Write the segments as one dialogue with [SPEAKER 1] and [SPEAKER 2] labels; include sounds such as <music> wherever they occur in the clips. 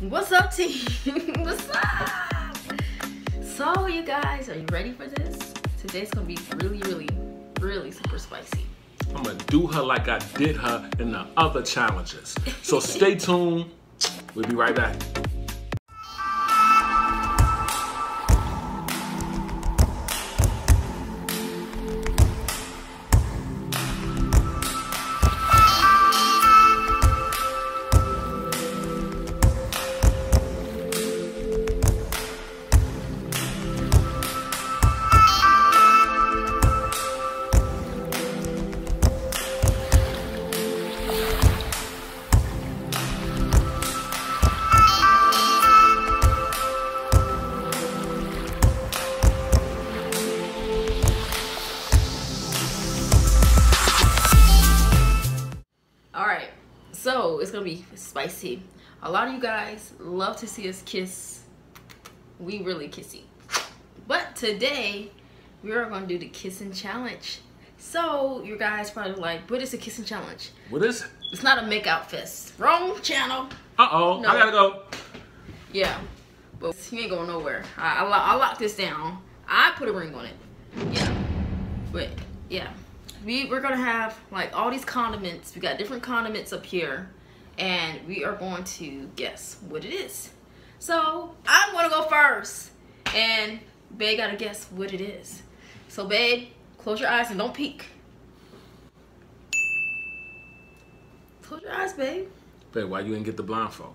[SPEAKER 1] What's up, team? <laughs> What's up? So, you guys, are you ready for this? Today's gonna be really, really, really super spicy.
[SPEAKER 2] I'm gonna do her like I did her in the other challenges. So stay <laughs> tuned. We'll be right back.
[SPEAKER 1] A lot of you guys love to see us kiss. We really kissy. But today, we are gonna do the kissing challenge. So, you guys probably like, what is a kissing challenge?
[SPEAKER 2] What is it?
[SPEAKER 1] It's not a make out fest. Wrong channel.
[SPEAKER 2] Uh oh,
[SPEAKER 1] No.
[SPEAKER 2] I gotta go.
[SPEAKER 1] Yeah, but he ain't going nowhere. I, I, lo- I locked this down. I put a ring on it. Yeah, but yeah, we we're gonna have like all these condiments. We got different condiments up here, and we are going to guess what it is. So I'm gonna go first, and Babe gotta guess what it is. So Babe, close your eyes and don't peek. Close your eyes, babe.
[SPEAKER 2] Babe, why you ain't get the blindfold?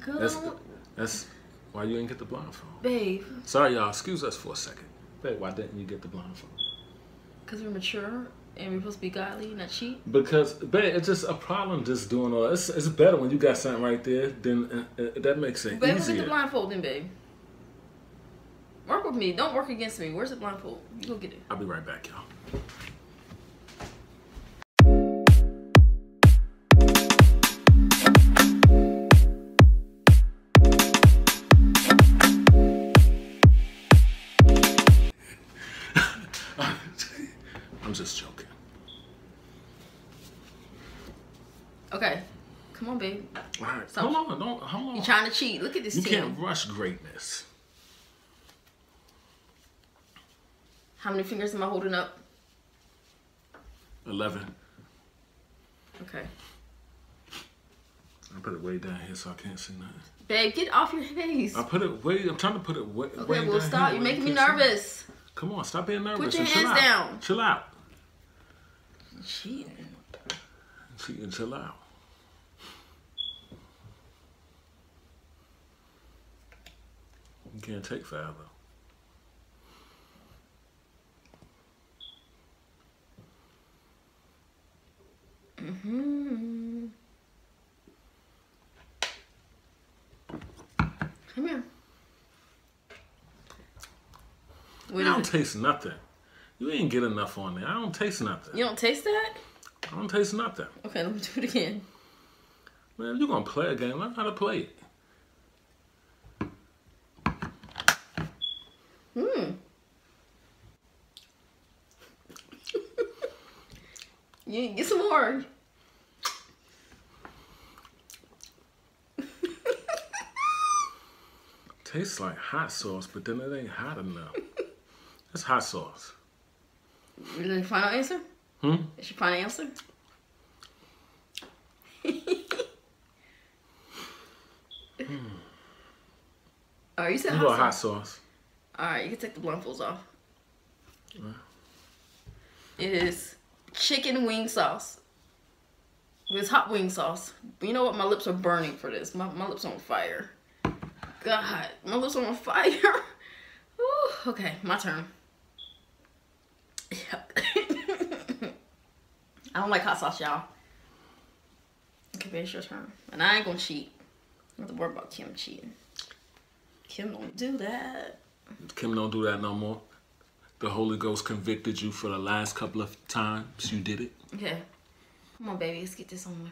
[SPEAKER 1] Good.
[SPEAKER 2] That's that's why you ain't get the blindfold.
[SPEAKER 1] Babe,
[SPEAKER 2] Sorry, y'all. Excuse us for a second. Babe, why didn't you get the blindfold?
[SPEAKER 1] because we're mature and we're supposed to be godly, not cheat.
[SPEAKER 2] Because, babe, it's just a problem just doing all. It's, it's better when you got something right there. Then uh, uh, that makes it
[SPEAKER 1] Babe, we'll get the blindfold then, babe. Work with me. Don't work against me. Where's the blindfold? You go get it.
[SPEAKER 2] I'll be right back, y'all.
[SPEAKER 1] Stop.
[SPEAKER 2] hold on, don't hold on.
[SPEAKER 1] You trying to cheat. Look at this
[SPEAKER 2] You
[SPEAKER 1] team.
[SPEAKER 2] can't rush greatness.
[SPEAKER 1] How many fingers am I holding up?
[SPEAKER 2] Eleven.
[SPEAKER 1] Okay.
[SPEAKER 2] I put it way down here so I can't see nothing.
[SPEAKER 1] Babe, get off your face.
[SPEAKER 2] I put it way. I'm trying to put it way. way
[SPEAKER 1] Okay, well,
[SPEAKER 2] down
[SPEAKER 1] stop. You're making me nervous.
[SPEAKER 2] Come on, stop being nervous.
[SPEAKER 1] Put your
[SPEAKER 2] and chill
[SPEAKER 1] hands
[SPEAKER 2] out.
[SPEAKER 1] down.
[SPEAKER 2] Chill out.
[SPEAKER 1] Cheating.
[SPEAKER 2] She can chill out. You can't take forever.
[SPEAKER 1] hmm Come here. What
[SPEAKER 2] I don't taste nothing. You ain't get enough on there. I don't taste nothing.
[SPEAKER 1] You don't taste that?
[SPEAKER 2] I don't taste nothing.
[SPEAKER 1] Okay, let me do it again.
[SPEAKER 2] Man, you're gonna play a game, learn how to play it.
[SPEAKER 1] Hmm. You get some more.
[SPEAKER 2] Tastes like hot sauce, but then it ain't hot enough. It's hot sauce.
[SPEAKER 1] Is your final answer?
[SPEAKER 2] Hmm?
[SPEAKER 1] Is your final answer? Alright, you said hot sauce.
[SPEAKER 2] hot sauce.
[SPEAKER 1] Alright, you can take the blindfolds off.
[SPEAKER 2] Right.
[SPEAKER 1] It is chicken wing sauce. It's hot wing sauce. You know what? My lips are burning for this. My, my lips are on fire. God, my lips are on fire. <laughs> Ooh, okay, my turn. <laughs> I don't like hot sauce, y'all. Okay, babe, it's your turn. And I ain't gonna cheat. Have to worry about Kim cheating. Kim don't do that.
[SPEAKER 2] Kim don't do that no more. The Holy Ghost convicted you for the last couple of times you did it.
[SPEAKER 1] Okay. Come on, baby. Let's get this on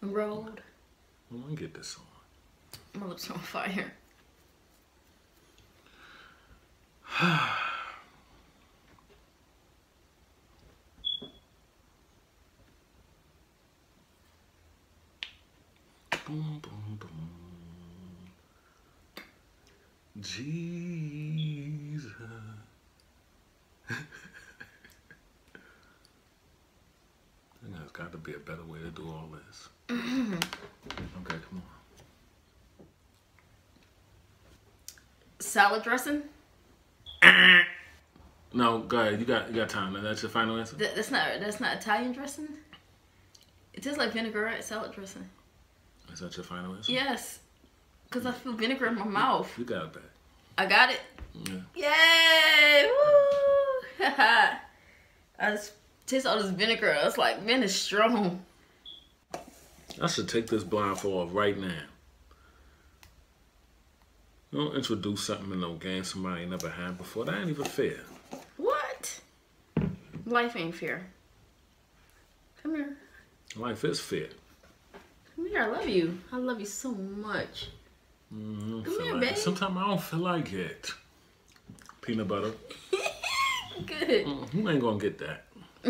[SPEAKER 1] the road.
[SPEAKER 2] Want to get this on.
[SPEAKER 1] My lips are on fire. <sighs>
[SPEAKER 2] Boom, boom, boom. Jesus. There's got to be a better way to do all this. Mm-hmm. okay, come on.
[SPEAKER 1] Salad dressing? <clears throat>
[SPEAKER 2] No, go ahead. You got you got time. That's your final answer.
[SPEAKER 1] Th- that's not that's not Italian dressing. It tastes like vinaigrette salad dressing.
[SPEAKER 2] Is that your final answer?
[SPEAKER 1] Yes, because I feel vinegar in my mouth.
[SPEAKER 2] You got that.
[SPEAKER 1] I got it.
[SPEAKER 2] Yeah.
[SPEAKER 1] Yay! Woo! <laughs> I just taste all this vinegar. It's like, man, it's strong.
[SPEAKER 2] I should take this blindfold off right now. Don't introduce something in no game somebody never had before. That ain't even fair.
[SPEAKER 1] What? Life ain't fair. Come here.
[SPEAKER 2] Life is fair.
[SPEAKER 1] Come here. I love you. I love you so much.
[SPEAKER 2] Mm,
[SPEAKER 1] Come here,
[SPEAKER 2] like
[SPEAKER 1] babe.
[SPEAKER 2] Sometimes I don't feel like it. Peanut butter. <laughs>
[SPEAKER 1] Good.
[SPEAKER 2] Mm, Who ain't gonna get that? <laughs> I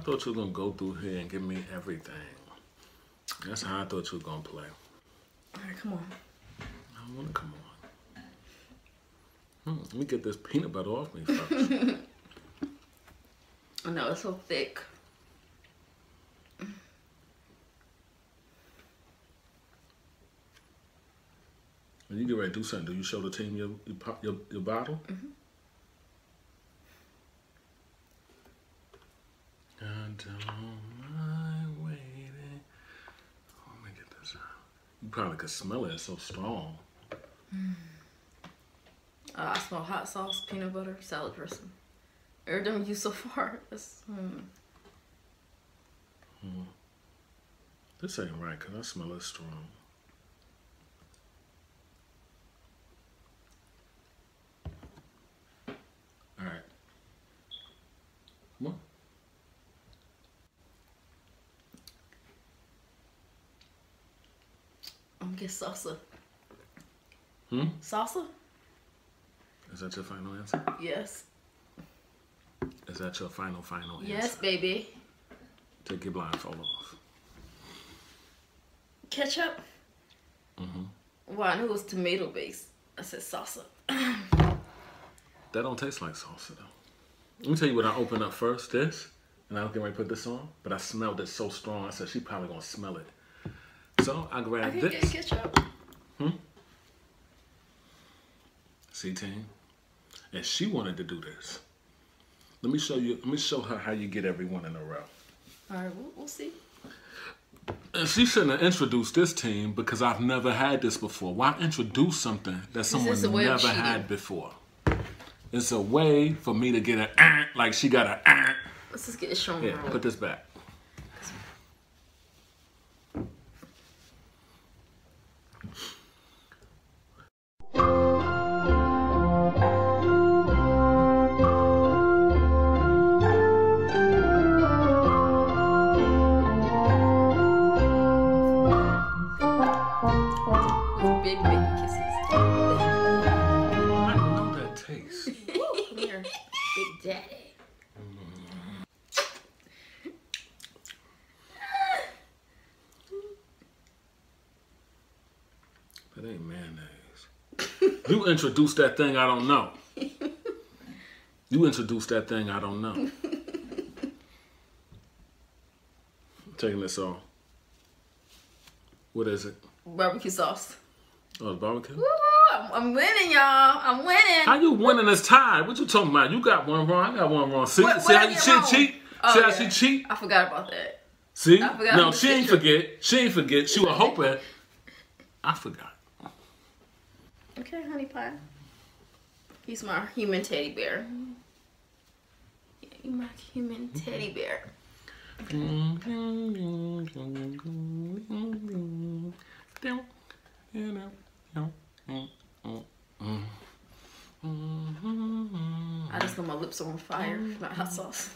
[SPEAKER 2] thought you were gonna go through here and give me everything. That's how I thought you were gonna play.
[SPEAKER 1] All right, come on.
[SPEAKER 2] I don't wanna come on. Hmm, let me get this peanut butter off me first. <laughs>
[SPEAKER 1] I know it's so thick.
[SPEAKER 2] When you get ready to do something, do you show the team your your, your, your bottle? And on my waiting. Oh, let me get this out. You probably could smell it. It's so strong.
[SPEAKER 1] Uh, I smell hot sauce, peanut butter, salad dressing. Everything we used so <laughs> far. That's, mm.
[SPEAKER 2] This ain't right because I smell it strong. Come on.
[SPEAKER 1] I'm gonna get salsa.
[SPEAKER 2] Hmm?
[SPEAKER 1] Salsa?
[SPEAKER 2] Is that your final answer?
[SPEAKER 1] Yes.
[SPEAKER 2] Is that your final, final answer?
[SPEAKER 1] Yes, baby.
[SPEAKER 2] Take your blindfold off.
[SPEAKER 1] Ketchup?
[SPEAKER 2] Mm-hmm.
[SPEAKER 1] Well, I knew it was tomato based. I said salsa.
[SPEAKER 2] That don't taste like salsa though. Let me tell you what I opened up first. This, and I was getting ready to put this on, but I smelled it so strong. I said she probably gonna smell it. So I grabbed I
[SPEAKER 1] can get
[SPEAKER 2] this.
[SPEAKER 1] ketchup. Hmm?
[SPEAKER 2] See, team, and she wanted to do this. Let me show you. Let me show her how you get everyone in a row.
[SPEAKER 1] All right, we'll, we'll see.
[SPEAKER 2] And she shouldn't have introduced this team because I've never had this before. Why introduce something that someone
[SPEAKER 1] is a way of
[SPEAKER 2] never had before? It's a way for me to get an like she got a ah.
[SPEAKER 1] Let's just get it strong.
[SPEAKER 2] Yeah, put this back. Ain't mayonnaise. You introduced that thing I don't know. You introduced that thing I don't know. Taking this off. What is it?
[SPEAKER 1] Barbecue sauce.
[SPEAKER 2] Oh, it's barbecue?
[SPEAKER 1] I'm, I'm winning, y'all. I'm winning.
[SPEAKER 2] How you winning this tie? What you talking about? You got one wrong. I got one wrong. See,
[SPEAKER 1] What-
[SPEAKER 2] see
[SPEAKER 1] what
[SPEAKER 2] how
[SPEAKER 1] I
[SPEAKER 2] you cheat?
[SPEAKER 1] wrong?
[SPEAKER 2] Cheat?
[SPEAKER 1] Oh,
[SPEAKER 2] see how
[SPEAKER 1] oh,
[SPEAKER 2] she cheat?
[SPEAKER 1] I forgot about that.
[SPEAKER 2] See?
[SPEAKER 1] I forgot
[SPEAKER 2] No, she ain't forget. She ain't forget. She was hoping. I forgot.
[SPEAKER 1] Okay, honey pie. He's my human teddy bear. Yeah, you my human teddy bear. I just know my lips are on fire, not hot sauce.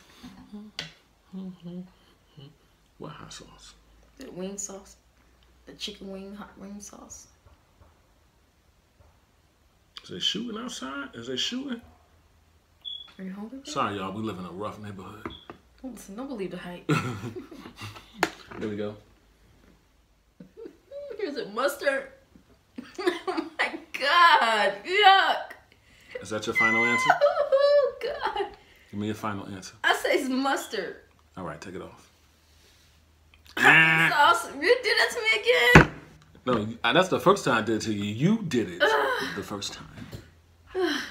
[SPEAKER 2] What hot sauce?
[SPEAKER 1] The wing sauce. The chicken wing hot wing sauce.
[SPEAKER 2] Is they shooting outside? Is they shooting?
[SPEAKER 1] Are you hungry?
[SPEAKER 2] Sorry, y'all. We live in a rough neighborhood.
[SPEAKER 1] Don't listen, don't believe the hype. <laughs>
[SPEAKER 2] There we go. <laughs>
[SPEAKER 1] Is it mustard? <laughs> oh my god. Yuck.
[SPEAKER 2] Is that your final answer?
[SPEAKER 1] Oh god.
[SPEAKER 2] Give me your final answer.
[SPEAKER 1] I say it's mustard.
[SPEAKER 2] All right, take it off.
[SPEAKER 1] Sauce. You did that to me again.
[SPEAKER 2] No, that's the first time I did it to you. You did it <sighs> the first time. <sighs>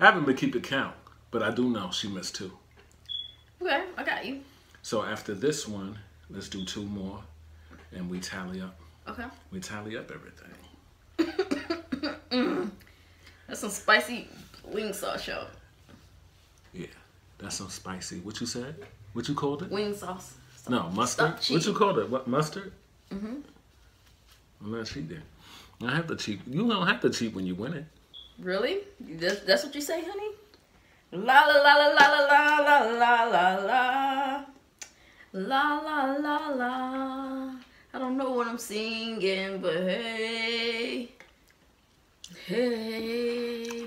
[SPEAKER 2] I haven't been keeping count, but I do know she missed two.
[SPEAKER 1] Okay, I got you.
[SPEAKER 2] So after this one, let's do two more, and we tally up.
[SPEAKER 1] Okay.
[SPEAKER 2] We tally up everything. <coughs>
[SPEAKER 1] That's some spicy wing sauce, y'all.
[SPEAKER 2] Yeah, that's some spicy. What you said? What you called it?
[SPEAKER 1] Wing sauce.
[SPEAKER 2] No, mustard. What you called it? What mustard? Mm-hmm. I'm not cheating. I have to cheat. You don't have to cheat when you win it.
[SPEAKER 1] Really? That's, that's what you say, honey? La la la la la la la la la la la la la la. I don't know what I'm singing, but hey, hey,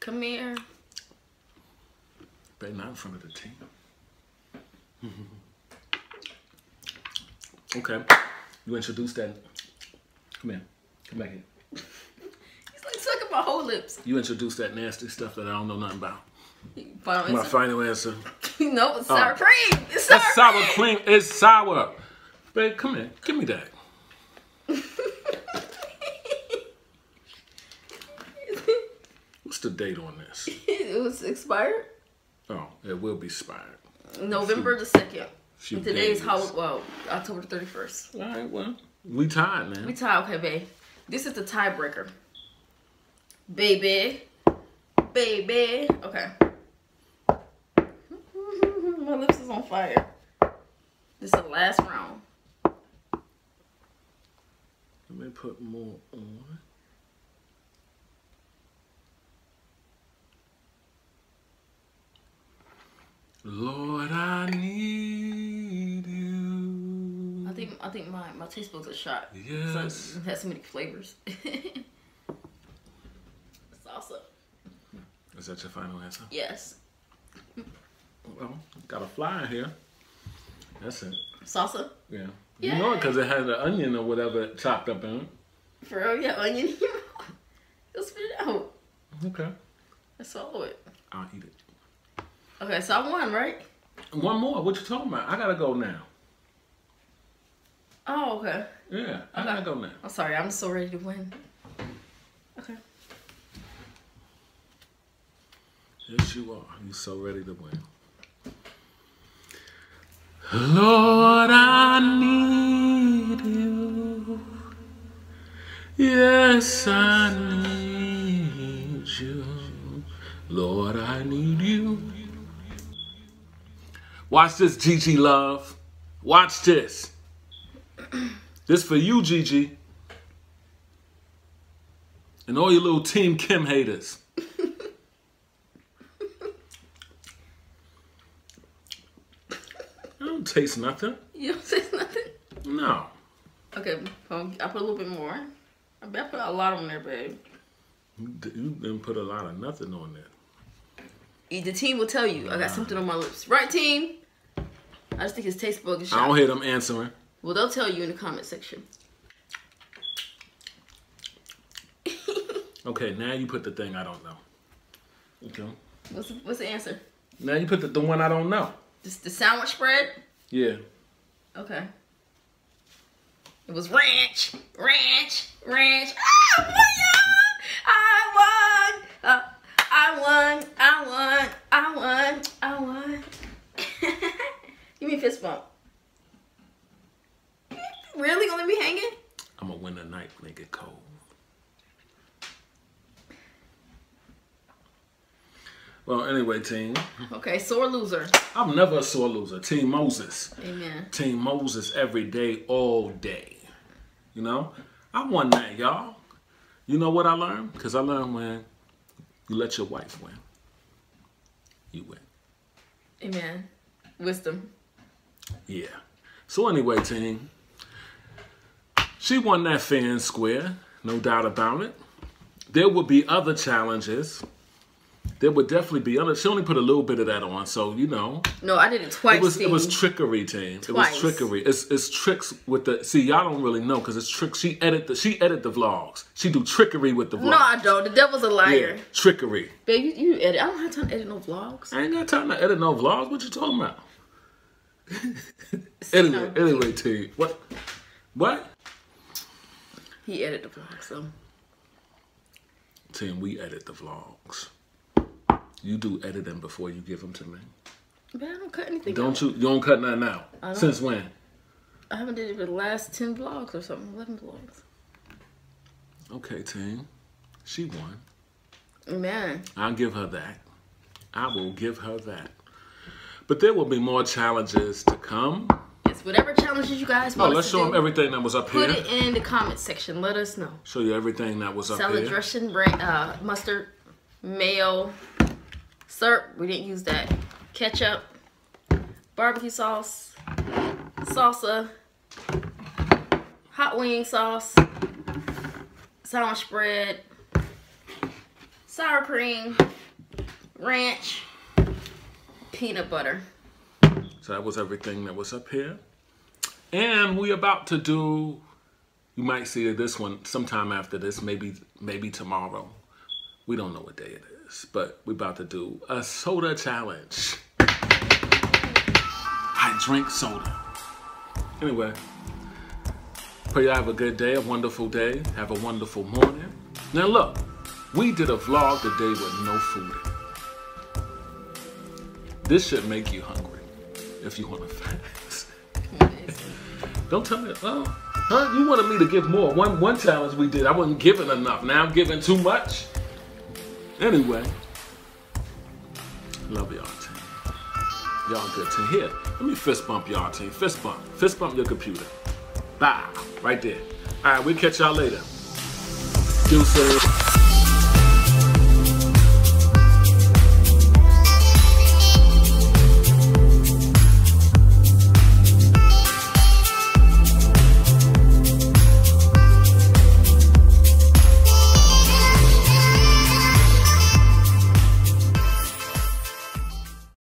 [SPEAKER 1] come here.
[SPEAKER 2] But not in front of the team. <laughs> okay. You introduced that. Come here. Come back here.
[SPEAKER 1] He's like sucking my whole lips.
[SPEAKER 2] You introduced that nasty stuff that I don't know nothing about.
[SPEAKER 1] Final
[SPEAKER 2] My final answer. <laughs>
[SPEAKER 1] no, it's sour oh. cream. It's sour,
[SPEAKER 2] That's sour
[SPEAKER 1] cream.
[SPEAKER 2] cream. It's sour. Babe, come here. Give me that. <laughs> What's the date on this?
[SPEAKER 1] it was expired
[SPEAKER 2] Oh, it will be expired.
[SPEAKER 1] November the second. And today's
[SPEAKER 2] days.
[SPEAKER 1] how well October thirty first.
[SPEAKER 2] All right, well, we tied, man.
[SPEAKER 1] We tied, okay, babe. This is the tiebreaker. Baby. Baby. Okay. <laughs> My lips is on fire. This is the last round.
[SPEAKER 2] Let me put more on. Lord, I
[SPEAKER 1] think my, my taste buds are shot.
[SPEAKER 2] Yes.
[SPEAKER 1] So it has so many flavors. <laughs> Salsa.
[SPEAKER 2] Is that your final answer?
[SPEAKER 1] Yes.
[SPEAKER 2] Well, got a fly in here. That's it.
[SPEAKER 1] Salsa?
[SPEAKER 2] Yeah.
[SPEAKER 1] Yeah.
[SPEAKER 2] You know it because it has an onion or whatever chopped up in it.
[SPEAKER 1] For real, yeah, onion. <laughs> Just spit it out.
[SPEAKER 2] Okay.
[SPEAKER 1] Let's swallow it.
[SPEAKER 2] I'll eat it.
[SPEAKER 1] Okay, so I won, right?
[SPEAKER 2] One more. What you talking about? I gotta go now.
[SPEAKER 1] Oh, okay.
[SPEAKER 2] Yeah, I gotta go now.
[SPEAKER 1] I'm sorry, I'm so ready to win. Okay.
[SPEAKER 2] Yes, you are. You're so ready to win. Lord, I need you. Yes, I need you. Lord, I need you. Watch this, Gigi Love. Watch this. This for you, Gigi. And all your little Team Kim haters. I don't taste nothing.
[SPEAKER 1] You don't taste nothing?
[SPEAKER 2] No.
[SPEAKER 1] Okay, well, I put a little bit more. I bet I put a lot on there, babe.
[SPEAKER 2] You didn't put a lot of nothing on there.
[SPEAKER 1] The team will tell you I got something on my lips. Right, team? I just think his taste bug is
[SPEAKER 2] I don't hear them answering.
[SPEAKER 1] Well, they'll tell you in the comment section. <laughs>
[SPEAKER 2] Okay, now you put the thing I don't know. Okay.
[SPEAKER 1] What's the, what's the answer?
[SPEAKER 2] Now you put the, the one I don't know.
[SPEAKER 1] This the sandwich spread?
[SPEAKER 2] Yeah.
[SPEAKER 1] Okay. It was ranch, ranch, ranch. Ah, I won! Uh, I won! I won! I won! I won! <laughs> Give me a fist bump. Really gonna be hanging?
[SPEAKER 2] I'm gonna win the night get cold. Well, anyway, team.
[SPEAKER 1] Okay, sore loser.
[SPEAKER 2] I'm never a sore loser. Team Moses.
[SPEAKER 1] Amen.
[SPEAKER 2] Team Moses every day, all day. You know? I won that, y'all. You know what I learned? Because I learned when you let your wife win, you win.
[SPEAKER 1] Amen. Wisdom.
[SPEAKER 2] Yeah. So anyway, team, she won that fair and square, no doubt about it. There will be other challenges there would definitely be other. She only put a little bit of that on, so you know.
[SPEAKER 1] No, I did it twice.
[SPEAKER 2] It was it was trickery, team. It was trickery. It's it's tricks with the. See, y'all don't really know because it's tricks. She edit the she edit the vlogs. She do trickery with the vlogs.
[SPEAKER 1] no, I don't. The devil's a liar.
[SPEAKER 2] Yeah, trickery.
[SPEAKER 1] Babe, you, you edit. I don't have time to edit no vlogs.
[SPEAKER 2] I ain't got time to edit no vlogs. What you talking about? <laughs> anyway, anyway, team. What? What?
[SPEAKER 1] He edited the vlog, so.
[SPEAKER 2] Team, we edit the vlogs. You do editing before you give them to me.
[SPEAKER 1] But I don't cut anything
[SPEAKER 2] Don't
[SPEAKER 1] out.
[SPEAKER 2] you? You don't cut nothing out. Since when?
[SPEAKER 1] I haven't did it for the last 10 vlogs or something. 11 vlogs.
[SPEAKER 2] Okay, team. She won.
[SPEAKER 1] Man.
[SPEAKER 2] I'll give her that. I will give her that. But there will be more challenges to come.
[SPEAKER 1] Whatever challenges you guys
[SPEAKER 2] Oh,
[SPEAKER 1] want
[SPEAKER 2] let's show
[SPEAKER 1] do,
[SPEAKER 2] them everything that was up
[SPEAKER 1] put
[SPEAKER 2] here.
[SPEAKER 1] Put it in the comment section. Let us know.
[SPEAKER 2] Show you everything that was up here.
[SPEAKER 1] Salad
[SPEAKER 2] here.
[SPEAKER 1] dressing, uh, mustard, mayo, syrup. We didn't use that. Ketchup, barbecue sauce, salsa, hot wing sauce, sandwich spread, sour cream, ranch, peanut butter.
[SPEAKER 2] So that was everything that was up here. And we about to do, you might see this one sometime after this, maybe maybe tomorrow. We don't know what day it is, but we about to do a soda challenge. I drink soda. Anyway, pray you have a good day, a wonderful day, have a wonderful morning. Now look, we did a vlog today with no food. This should make you hungry if you want to fast. Don't tell me, oh, huh? You wanted me to give more. One one challenge we did, I wasn't giving enough. Now I'm giving too much. Anyway, love y'all team. Y'all good team. Here, let me fist bump y'all team. Fist bump. Fist bump your computer. Bye. Right there. All right, we'll catch y'all later. Deuces.